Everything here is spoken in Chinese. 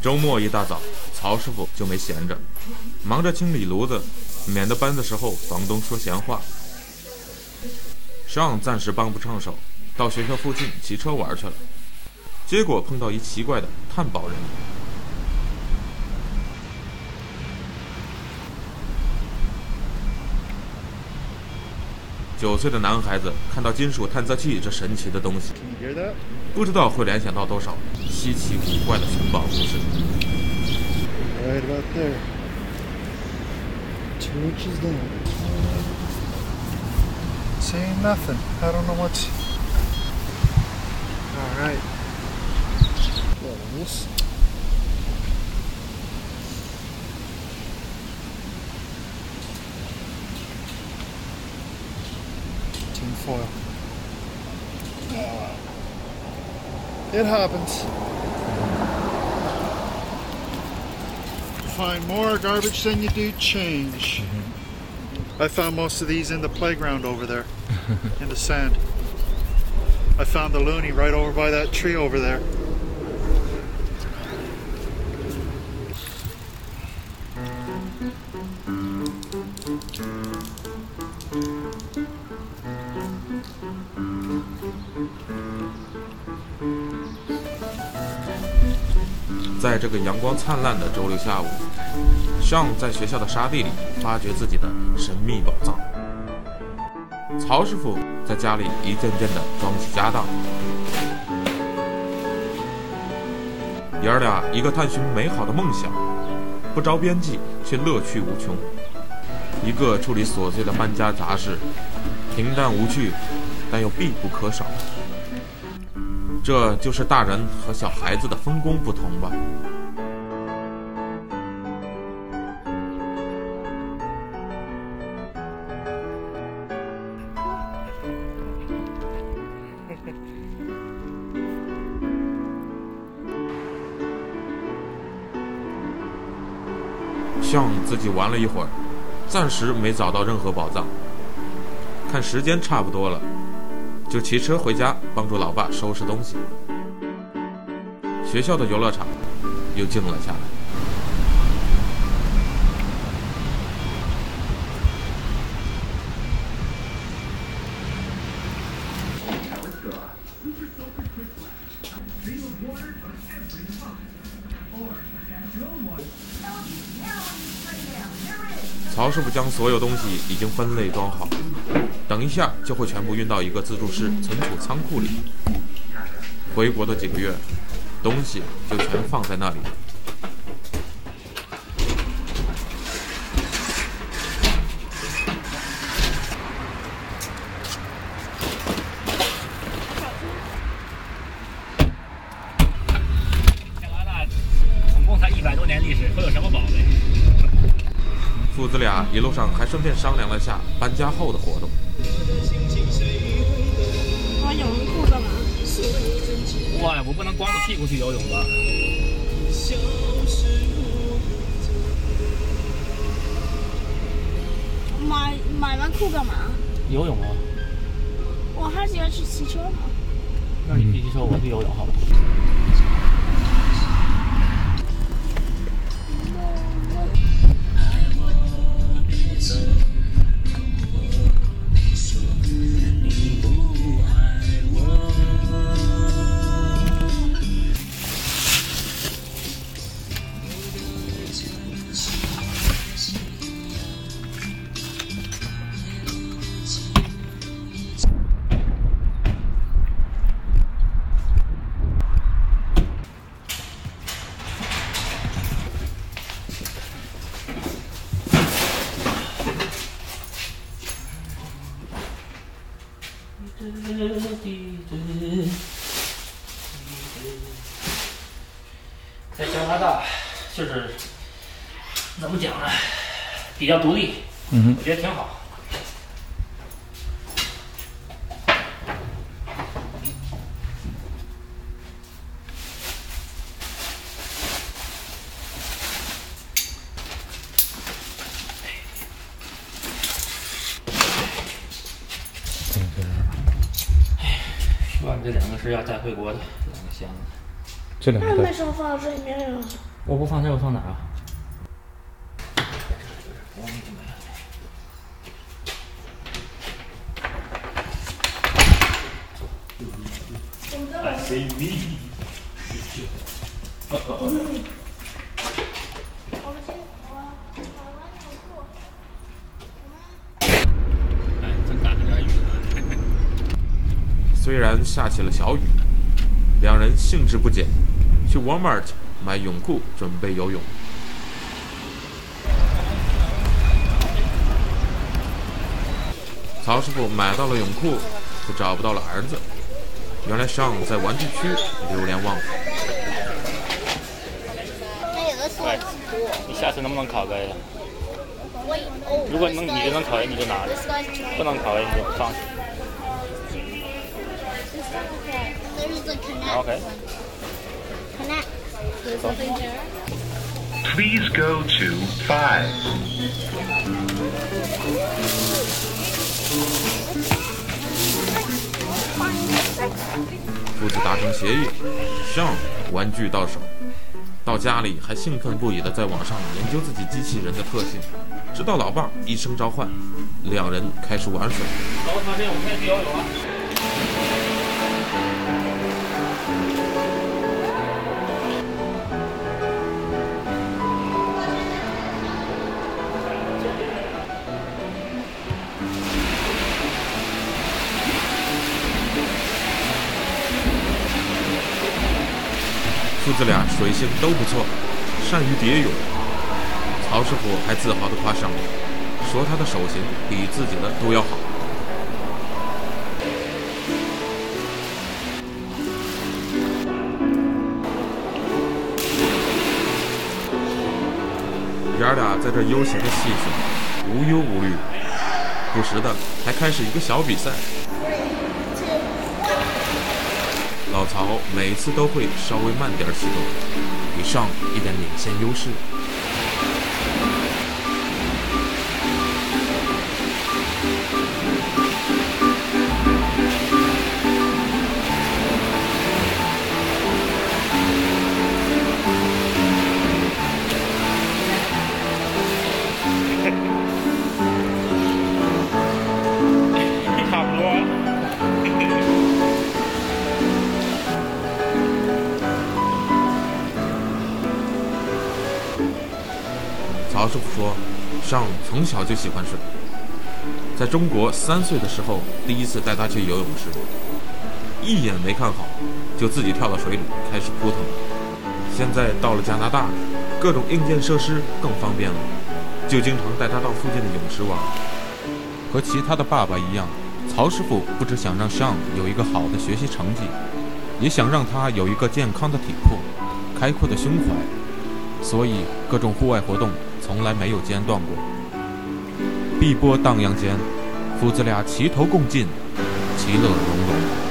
周末一大早，曹师傅就没闲着，忙着清理炉子，免得搬的时候房东说闲话。上暂时帮不上手，到学校附近骑车玩去了，结果碰到一奇怪的探宝人。九岁的男孩子看到金属探测器这神奇的东西，不知道会联想到多少稀奇古怪的城堡故事。Right about there. Two inches down. Seeing nothing. I don't know what's. All right. Close. Tin foil. It happens. Find more garbage than you do change. I found most of these in the playground over there, in the sand. I found the loony right over by that tree over there. 在这个阳光灿烂的周六下午，上在学校的沙地里发掘自己的神秘宝藏。曹师傅在家里一件件的装起家当，爷儿俩一个探寻美好的梦想，不着边际却乐趣无穷；一个处理琐碎的搬家杂事，平淡无趣，但又必不可少。这就是大人和小孩子的分工不同吧。像自己玩了一会儿，暂时没找到任何宝藏。看时间差不多了。就骑车回家，帮助老爸收拾东西。学校的游乐场又静了下来。曹师傅将所有东西已经分类装好。等一下就会全部运到一个自助式存储仓库里。回国的几个月，东西就全放在那里。了，总共才一百多年历史，会有什么宝贝？父子俩一路上还顺便商量了下搬家后的活动。哇，我不能光着屁股去游泳吧？买买完裤干嘛？游泳啊？我还是要去骑车呢。那你去骑车我去游泳好吧？加拿大，就是怎么讲呢？比较独立，嗯我觉得挺好。希望这两个是要带回国的两个箱子。这两个那为什么放到这里面呀？我不放这，我放哪儿啊？哎，真赶上点雨了。虽然下起了小雨，两人兴致不减，去 Walmart 买泳裤，准备游泳。曹师傅买到了泳裤，却找不到了儿子。原来上在玩具区流连忘返。你下次能不能考个？如果能，你就能考 A，你就拿着；不能考 A，你就放弃。There's the connect. OK。Connect. There's something there. Please go to 5. 父子达成协议，上玩具到手，到家里还兴奋不已地在网上研究自己机器人的特性，直到老爸一声召唤，两人开始玩水。走，他这我们先去游泳了。父子俩水性都不错，善于蝶泳。曹师傅还自豪地夸上，说他的手型比自己的都要好。爷俩在这悠闲的戏耍，无忧无虑，不时的还开始一个小比赛。老曹每次都会稍微慢点启动，给上一点领先优势。曹师傅说，上从小就喜欢水，在中国三岁的时候第一次带他去游泳时，一眼没看好，就自己跳到水里开始扑腾。现在到了加拿大，各种硬件设施更方便了，就经常带他到附近的泳池玩。和其他的爸爸一样，曹师傅不只想让尚有一个好的学习成绩，也想让他有一个健康的体魄、开阔的胸怀。所以各种户外活动从来没有间断过。碧波荡漾间，父子俩齐头共进，其乐融融。